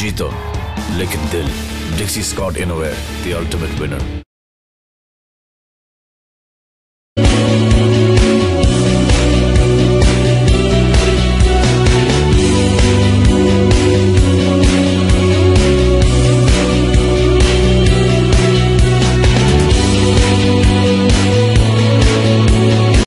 जीता। लेकिन दिल डिक्सी स्कॉट इनोवेयर द अल्टीमेट विनर